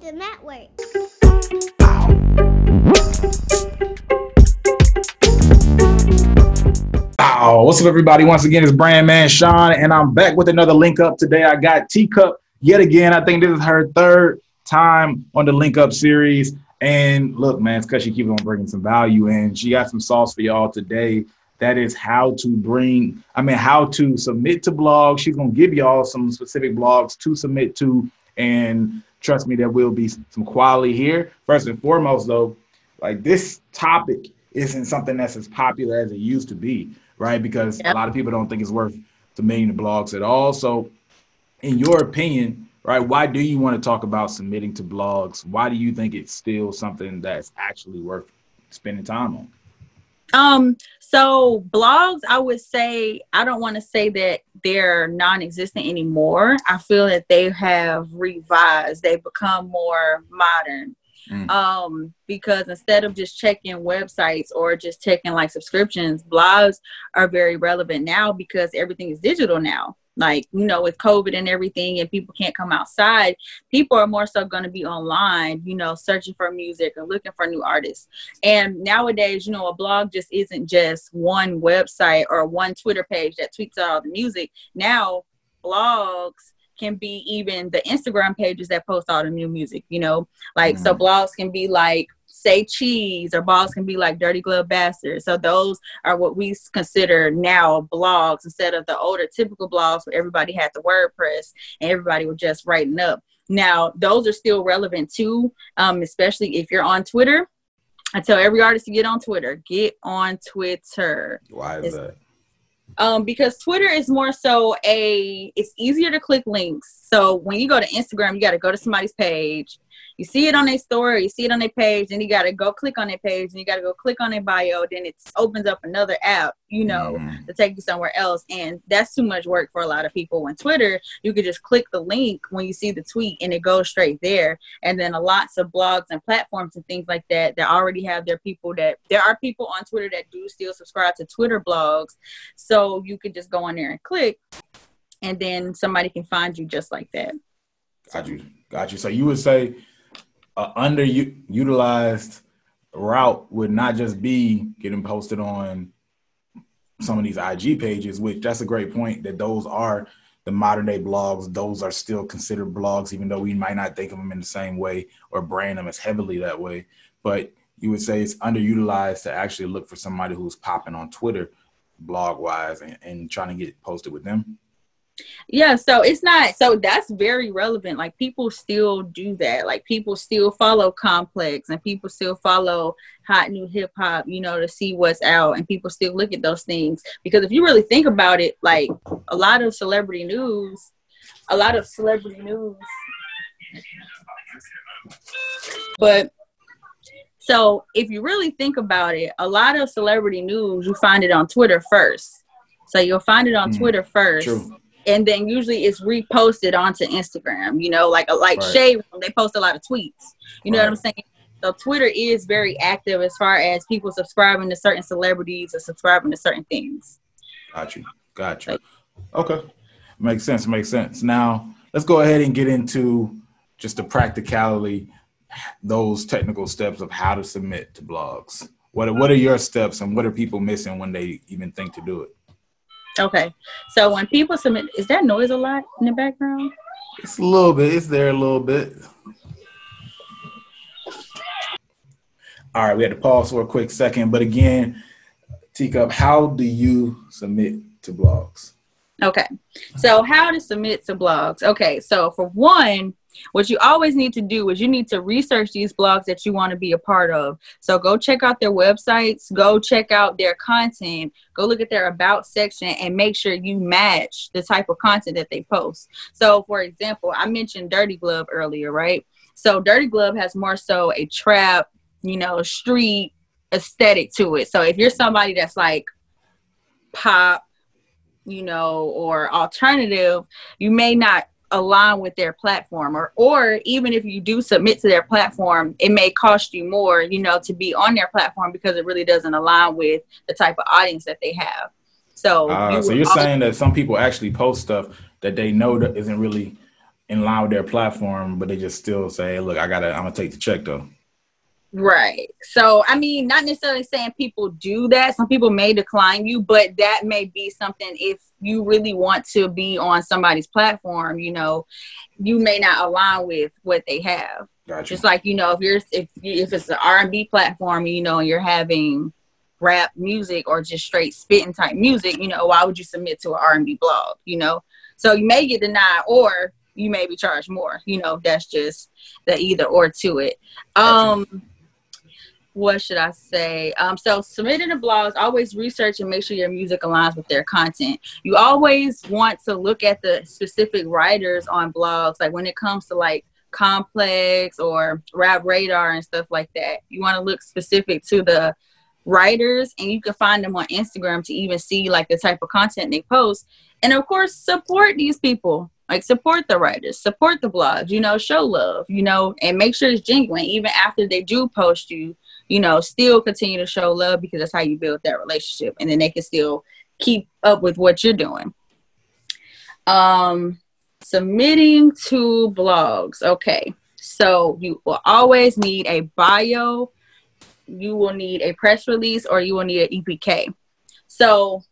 the network. Oh, what's up, everybody? Once again, it's BrandMan Sean, and I'm back with another Linqup today. I got Teaacup yet again. I think this is her third time on the Linqup series. And look, man, it's because she keeps on bringing some value in. She got some sauce for y'all today. That is how to bring, I mean, how to submit to blogs. She's going to give y'all some specific blogs to submit to. And trust me, there will be some quality here. First and foremost, though, like this topic isn't something that's as popular as it used to be, right? Because yep. a lot of people don't think it's worth submitting to blogs at all. So, in your opinion, right, why do you want to talk about submitting to blogs? Why do you think it's still something that's actually worth spending time on? Um, so blogs, I would say I don't want to say that they're non-existent anymore. I feel that they have revised. They've become more modern. Mm. Um, because instead of just checking websites or just checking like subscriptions, blogs are very relevant now because everything is digital now. Like you know with covid and everything and people can't come outside people are more so going to be online you know searching for music or looking for new artists. And nowadays you know a blog just isn't just one website or one twitter page that tweets all the music. Now blogs can be even the instagram pages that post all the new music you know? Like mm-hmm. so blogs can be like say cheese or blogs can be like dirty glove bastard so those are what we consider now blogs instead of the older typical blogs where everybody had the wordpress and everybody was just writing up. Now those are still relevant too um, especially if you're on twitter. I tell every artist to get on twitter. Get on twitter. Why is it's, that um, because Twitter is more so a it's easier to click links. So when you go to Instagram, you got to go to somebody's page you see it on their story, you see it on their page, and you got to go click on their page, and you got to go click on their bio. Then it opens up another app, you know, mm. to take you somewhere else, and that's too much work for a lot of people. On Twitter, you could just click the link when you see the tweet, and it goes straight there. And then a lots of blogs and platforms and things like that that already have their people that there are people on Twitter that do still subscribe to Twitter blogs, so you could just go on there and click, and then somebody can find you just like that. Got you. Got you. So you would say a underutilized route would not just be getting posted on some of these IG pages, which that's a great point that those are the modern day blogs. Those are still considered blogs, even though we might not think of them in the same way or brand them as heavily that way. But you would say it's underutilized to actually look for somebody who's popping on Twitter blog wise and, and trying to get posted with them. Yeah, so it's not so that's very relevant. Like people still do that. Like people still follow complex and people still follow hot new hip hop, you know, to see what's out and people still look at those things. Because if you really think about it, like a lot of celebrity news, a lot of celebrity news but so if you really think about it, a lot of celebrity news you find it on Twitter first. So you'll find it on mm, Twitter first. True and then usually it's reposted onto Instagram. You know, like like right. Shade Room, they post a lot of tweets. You know right. what I'm saying? So Twitter is very active as far as people subscribing to certain celebrities or subscribing to certain things. Got you. Got you. Like, okay. Makes sense. Makes sense. Now let's go ahead and get into just the practicality, those technical steps of how to submit to blogs. What what are your steps and what are people missing when they even think to do it? Okay. So when people submit, is that noise a lot in the background? It's a little bit. It's there a little bit. All right, we had to pause for a quick second, but again, Teaacup, how do you submit to blogs? Okay, so how to submit to blogs? Okay, so for one, what you always need to do is you need to research these blogs that you want to be a part of. So go check out their websites, go check out their content, go look at their about section and make sure you match the type of content that they post. So for example, I mentioned Dirty Glove earlier, right? So Dirty Glove has more so a trap, you know, street aesthetic to it. So if you're somebody that's like pop, you know, or alternative, you may not align with their platform or or even if you do submit to their platform it may cost you more you know to be on their platform because it really doesn't align with the type of audience that they have so uh, you so you're saying that some people actually post stuff that they know that isn't really in line with their platform, but they just still say, "Look, I gotta, I'm gonna take the check though." Right. So, I mean, not necessarily saying people do that. Some people may decline you, but that may be something if you really want to be on somebody's platform, you know, you may not align with what they have. Gotcha. Just like, you know, if you're if if it's an R&B platform, you know, and you're having rap music or just straight spitting type music, you know, why would you submit to an R&B blog, you know? So you may get denied or you may be charged more, you know, that's just the either or to it. Um what should I say? Um, so submitting the blogs, always research and make sure your music aligns with their content. You always want to look at the specific writers on blogs, like when it comes to like complex or rap radar and stuff like that. You want to look specific to the writers and you can find them on Instagram to even see like the type of content they post. And of course, support these people. Like support the writers, support the blogs, you know, show love, you know, and make sure it's genuine even after they do post you you know, still continue to show love because that's how you build that relationship. And then they can still keep up with what you're doing. Um, submitting to blogs. Okay. So you will always need a bio, you will need a press release, or you will need an EPK. So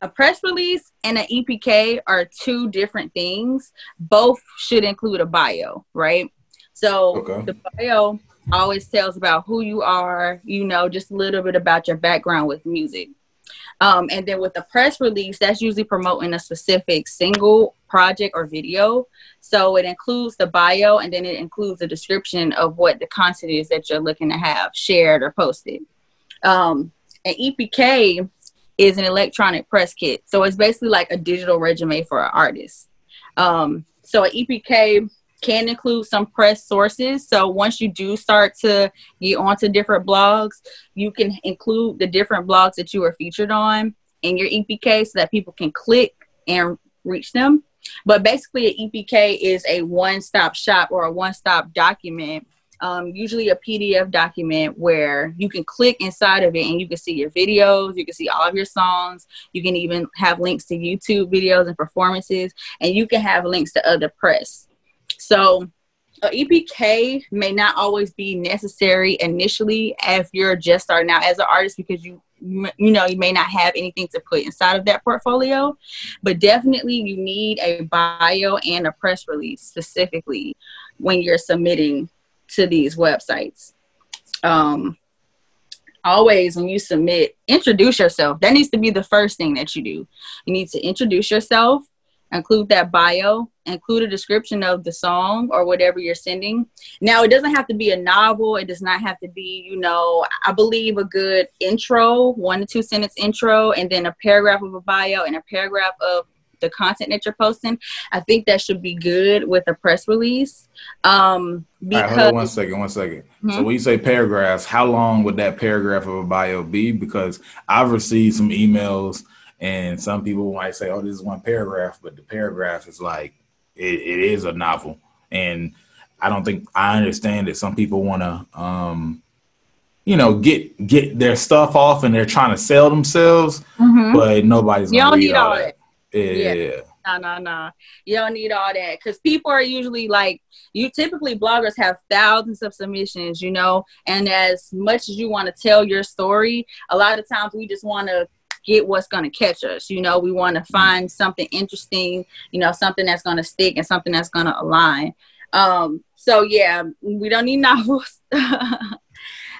a press release and an EPK are two different things. Both should include a bio, right? So okay. the bio always tells about who you are, you know, just a little bit about your background with music. Um, and then with the press release, that's usually promoting a specific single project or video. So it includes the bio and then it includes a description of what the content is that you're looking to have shared or posted. Um, an EPK is an electronic press kit. So it's basically like a digital resume for an artist. Um, so an EPK can include some press sources. So once you do start to get onto different blogs, you can include the different blogs that you are featured on in your EPK so that people can click and reach them. But basically, an EPK is a one stop shop or a one stop document. Um, usually a PDF document where you can click inside of it and you can see your videos, you can see all of your songs, you can even have links to YouTube videos and performances, and you can have links to other press. So a EPK may not always be necessary initially if you're just starting out as an artist because you you know you may not have anything to put inside of that portfolio. But definitely you need a bio and a press release specifically when you're submitting to these websites. Um always when you submit introduce yourself. That needs to be the first thing that you do. You need to introduce yourself include that bio, include a description of the song or whatever you're sending. Now, it doesn't have to be a novel. It does not have to be, you know, I believe a good intro, one to two sentence intro, and then a paragraph of a bio and a paragraph of the content that you're posting. I think that should be good with a press release. Um, because hold on one second, one second. Mm-hmm. So when you say paragraphs, how long would that paragraph of a bio be? Because I've received some emails and some people might say, "Oh, this is one paragraph," but the paragraph is like it, it is a novel. And I don't think I understand that some people want to, um, you know, get get their stuff off and they're trying to sell themselves, mm-hmm. but nobody's you don't need all, all that. that. Yeah. yeah. No, no, no. You don't need all that because people are usually like you. Typically, bloggers have thousands of submissions, you know, and as much as you want to tell your story, a lot of times we just want to get what's going to catch us. You know, we want to mm-hmm. find something interesting, you know, something that's going to stick and something that's going to align. Um, so yeah, we don't need novels. I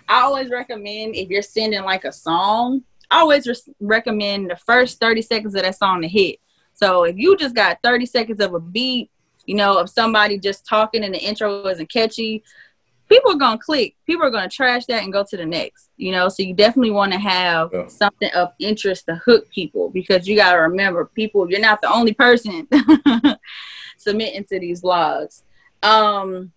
always recommend if you're sending like a song, I always re- recommend the first 30 seconds of that song to hit. So if you just got 30 seconds of a beat, you know, of somebody just talking and the intro isn't catchy, people are gonna click. People are gonna trash that and go to the next. You know, so you definitely want to have yeah. something of interest to hook people because you gotta remember, people, you're not the only person submitting to these blogs. Um,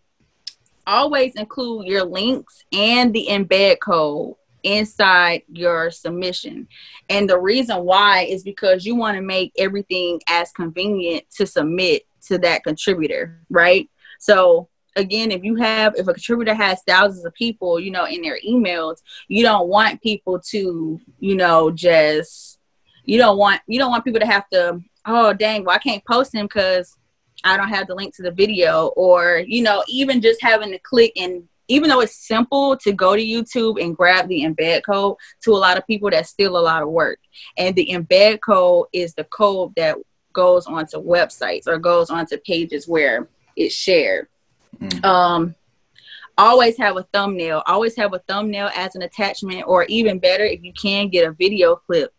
always include your links and the embed code inside your submission. And the reason why is because you want to make everything as convenient to submit to that contributor, right? So again, if you have, if a contributor has thousands of people, you know, in their emails, you don't want people to, you know, just, you don't want, you don't want people to have to, oh, dang, well, I can't post him because I don't have the link to the video, or you know, even just having to click and even though it's simple to go to YouTube and grab the embed code, to a lot of people that's still a lot of work. And the embed code is the code that goes onto websites or goes onto pages where it's shared. Mm. Um, always have a thumbnail. Always have a thumbnail as an attachment, or even better, if you can get a video clip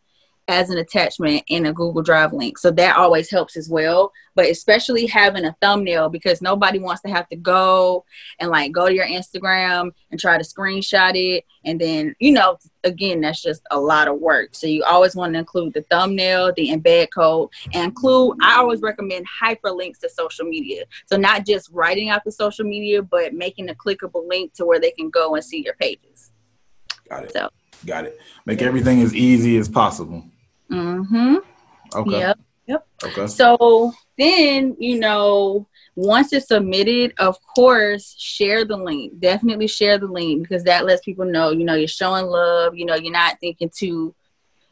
as an attachment in a Google Drive link. So that always helps as well. But especially having a thumbnail because nobody wants to have to go and like go to your Instagram and try to screenshot it. And then, you know, again, that's just a lot of work. So you always want to include the thumbnail, the embed code, and include, I always recommend hyperlinks to social media. So not just writing out the social media, but making a clickable link to where they can go and see your pages. Got it. So. Got it. Make everything as easy as possible. Mm-hmm. Okay. Yep. Yep. Okay. So then, you know, once it's submitted, of course, share the link. Definitely share the link because that lets people know, you know, you're showing love. You know, you're not thinking too,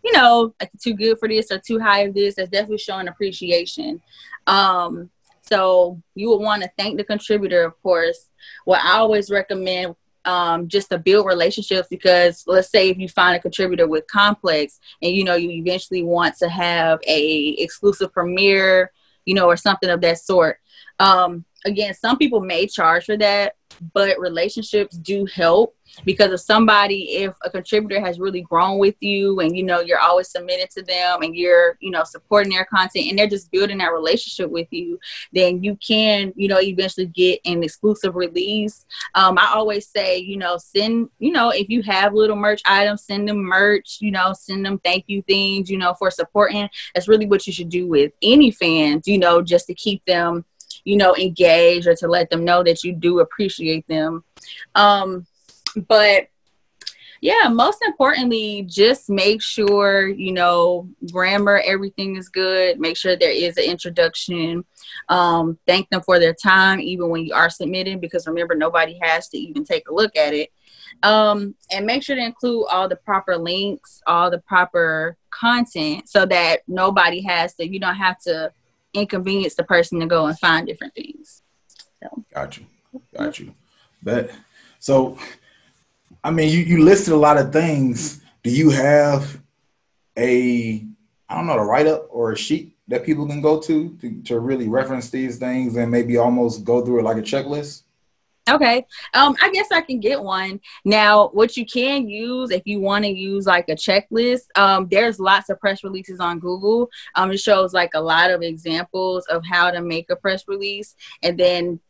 you know, like too good for this or too high of this. That's definitely showing appreciation. Um, so you would want to thank the contributor, of course. What I always recommend um, just to build relationships because let's say if you find a contributor with complex and you know you eventually want to have a exclusive premiere you know or something of that sort. Um, again some people may charge for that but relationships do help because if somebody if a contributor has really grown with you and you know you're always submitted to them and you're you know supporting their content and they're just building that relationship with you then you can you know eventually get an exclusive release. Um, i always say you know send you know if you have little merch items send them merch you know send them thank you things you know for supporting. That's really what you should do with any fans you know just to keep them you know engage or to let them know that you do appreciate them um but yeah, most importantly, just make sure, you know, grammar, everything is good. Make sure there is an introduction. Um, thank them for their time, even when you are submitting, because remember, nobody has to even take a look at it. Um, and make sure to include all the proper links, all the proper content, so that nobody has to, you don't have to inconvenience the person to go and find different things. So. Got you. Got you. But so I mean, you, you listed a lot of things. Do you have a, I don't know, a write up or a sheet that people can go to, to to really reference these things and maybe almost go through it like a checklist? Okay. Um, I guess I can get one. Now, what you can use if you want to use like a checklist, um, there's lots of press releases on Google. Um, it shows like a lot of examples of how to make a press release. And then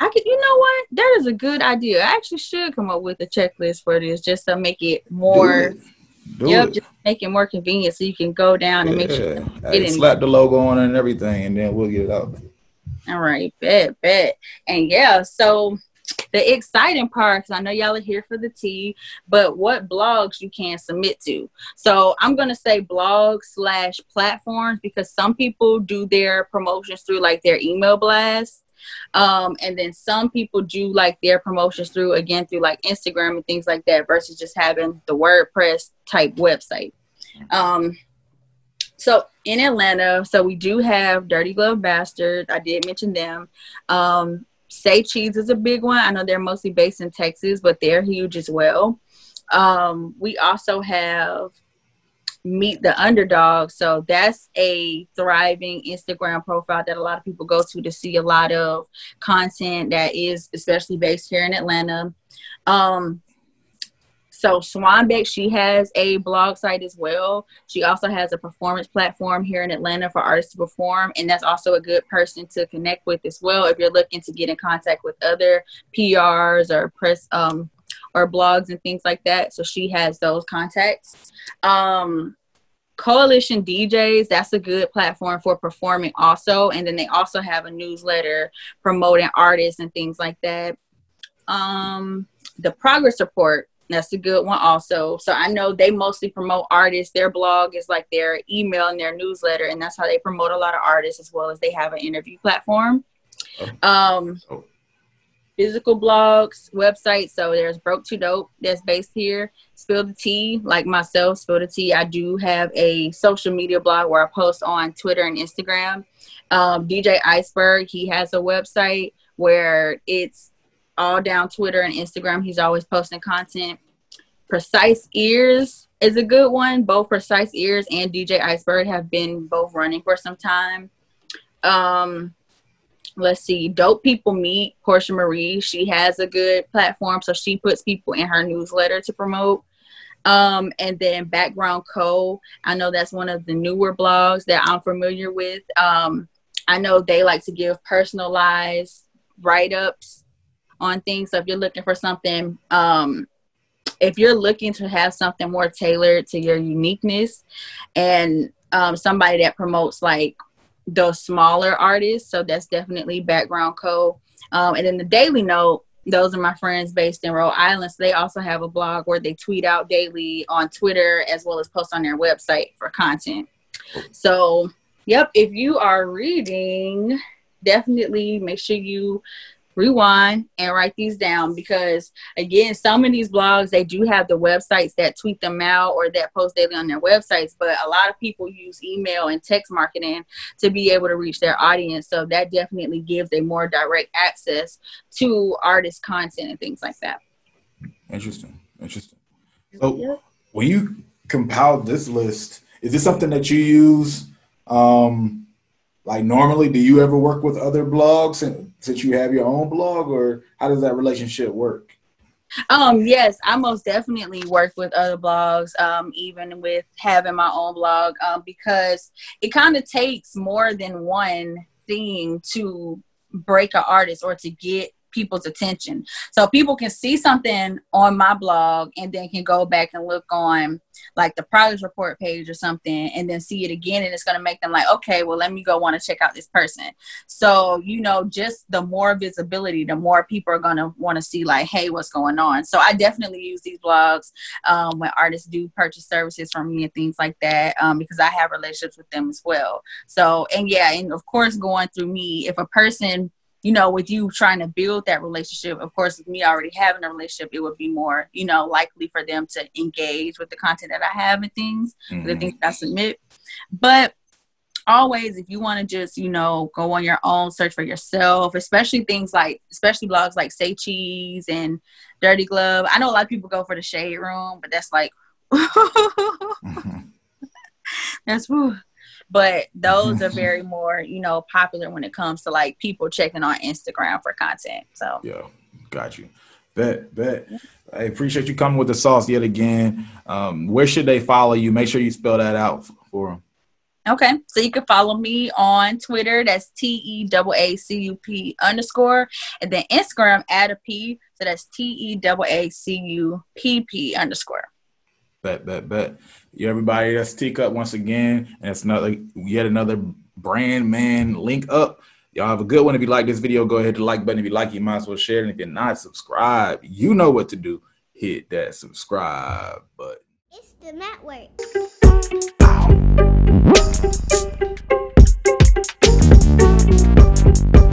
I could, you know what? That is a good idea. I actually should come up with a checklist for this just to make it more. Do it. Do yep, it. just make it more convenient so you can go down and yeah. make sure. Hey, slap the logo on and everything, and then we'll get it out. All right, bet, bet, and yeah. So the exciting part, because I know y'all are here for the tea, but what blogs you can submit to. So I'm gonna say blog slash platforms because some people do their promotions through like their email blast um, and then some people do like their promotions through again through like Instagram and things like that versus just having the WordPress type website. Um, so in Atlanta, so we do have Dirty Glove Bastard. I did mention them. Um, Say Cheese is a big one. I know they're mostly based in Texas, but they're huge as well. Um, we also have meet the underdog so that's a thriving instagram profile that a lot of people go to to see a lot of content that is especially based here in atlanta um so Swanbeck, she has a blog site as well. She also has a performance platform here in Atlanta for artists to perform, and that's also a good person to connect with as well if you're looking to get in contact with other PRs or press um, or blogs and things like that. So she has those contacts. Um, Coalition DJs, that's a good platform for performing also. And then they also have a newsletter promoting artists and things like that. Um, the Progress Report, that's a good one also. So I know they mostly promote artists. Their blog is like their email and their newsletter, and that's how they promote a lot of artists as well as they have an interview platform. Oh. Um, oh physical blogs, websites. So there's Broke to Dope that's based here. Spill the Tea, like myself, Spill the Tea. I do have a social media blog where I post on Twitter and Instagram. Um, DJ Iceberg, he has a website where it's all down Twitter and Instagram. He's always posting content. Precise Ears is a good one. Both Precise Ears and DJ Iceberg have been both running for some time. Um, let's see, Dope People Meet, Portia Marie. She has a good platform, so she puts people in her newsletter to promote. Um, and then Background Co. I know that's one of the newer blogs that I'm familiar with. Um, I know they like to give personalized write ups on things. So if you're looking for something, um, if you're looking to have something more tailored to your uniqueness and um, somebody that promotes like those smaller artists, so that's definitely Background Co. Um, and then the Daily Note, those are my friends based in Rhode Island. So they also have a blog where they tweet out daily on Twitter as well as post on their website for content. So, yep, if you are reading, definitely make sure you rewind and write these down because again some of these blogs they do have the websites that tweet them out or that post daily on their websites but a lot of people use email and text marketing to be able to reach their audience. So that definitely gives a more direct access to artist content and things like that. Interesting. Interesting. So yep. when you compiled this list is this something that you use um like normally do you ever work with other blogs and since you have your own blog or how does that relationship work? Um yes i most definitely work with other blogs um even with having my own blog um because it kind of takes more than one thing to break an artist or to get people's attention. So people can see something on my blog and then can go back and look on like the progress report page or something and then see it again and it's going to make them like okay well let me go want to check out this person. So you know just the more visibility the more people are going to want to see like hey what's going on? So i definitely use these blogs um, when artists do purchase services from me and things like that um, because i have relationships with them as well. So and yeah and of course going through me if a person you know, with you trying to build that relationship, of course, with me already having a relationship, it would be more, you know, likely for them to engage with the content that I have and things, mm-hmm. the things I submit. But always, if you want to just, you know, go on your own, search for yourself, especially things like, especially blogs like Say Cheese and Dirty Glove. I know a lot of people go for the shade room, but that's like, mm-hmm. that's woo but those are very more you know popular when it comes to like people checking on instagram for content so yeah got you bet bet i appreciate you coming with the sauce yet again um, where should they follow you make sure you spell that out for them Okay, so you can follow me on Twitter. That's T E A A C U P underscore, and then Instagram add a P. So that's T E A A C U P P underscore. Bet, bet, bet. You, everybody, that's Teaacup once again. And it's another yet another BrandMan link up. Y'all have a good one. If you like this video, go ahead to like button. If you like, you might as well share it. And if you're not subscribed, you know what to do. Hit that subscribe button. It's the network.